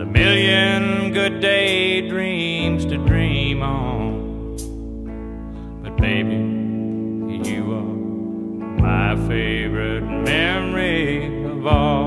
A million good daydreams to dream on. But baby, you are my favorite memory of all.